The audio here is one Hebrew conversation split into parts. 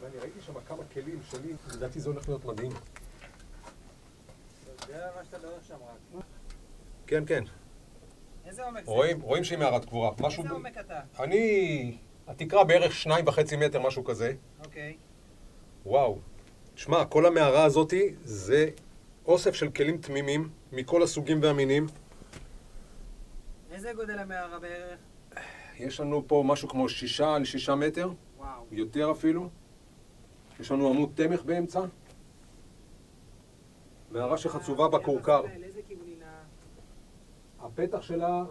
ואני ראיתי שם כמה כלים שונים. לדעתי זה הולך להיות מדהים. לא. כן, כן. איזה עומק זה? רואים, רואים שהיא מערת קבורה. משהו... איזה עומק אתה? אני... התקרה בערך שניים וחצי מטר, משהו כזה. אוקיי. וואו. שמע, כל המערה הזאתי זה אוסף של כלים תמימים מכל הסוגים והמינים. איזה גודל המערה בערך? יש לנו פה משהו כמו שישה על שישה מטר, וואו. יותר אפילו. יש לנו עמוד תמך באמצע. מערה שחצובה בכורכר. הפתח שלה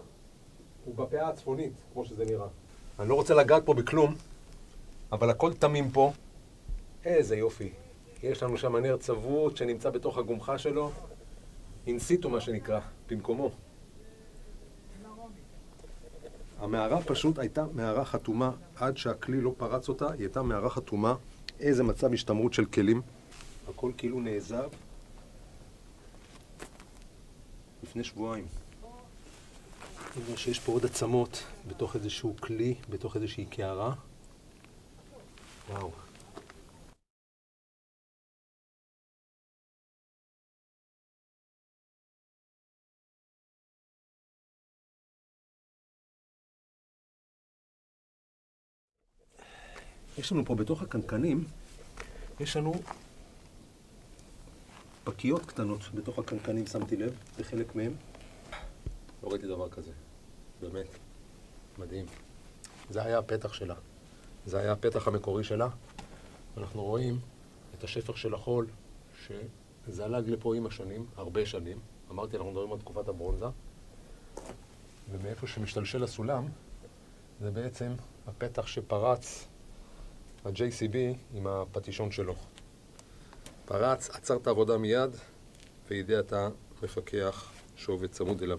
הוא בפאה הצפונית, כמו שזה נראה. אני לא רוצה לגעת פה בכלום, אבל הכל תמים פה. איזה יופי. יש לנו שם נר צבות שנמצא בתוך הגומחה שלו. אינסיטו מה שנקרא, במקומו. המערה פשוט הייתה מערה חתומה עד שהכלי לא פרץ אותה, היא הייתה מערה חתומה. איזה מצב השתמרות של כלים. הכל כאילו נעזב. לפני שבועיים. אני רואה שיש פה עוד עצמות בתוך איזשהו כלי, בתוך איזושהי קערה. וואו. יש לנו פה בתוך הקנקנים, יש לנו פקיות קטנות בתוך הקנקנים, שמתי לב, בחלק מהם. לא ראיתי דבר כזה, באמת, מדהים. זה היה הפתח שלה, זה היה הפתח המקורי שלה. אנחנו רואים את השפך של החול שזלג לפה עם השנים, הרבה שנים. אמרתי, אנחנו מדברים על תקופת הברונזה. ומאיפה שמשתלשל הסולם, זה בעצם הפתח שפרץ ה-JCB עם הפטישון שלו. פרץ, עצר את העבודה מיד, וידע את המפקח שעובד צמוד אליו.